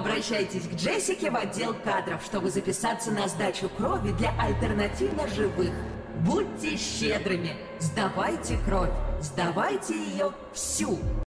Обращайтесь к Джессике в отдел кадров, чтобы записаться на сдачу крови для альтернативно живых. Будьте щедрыми, сдавайте кровь, сдавайте ее всю.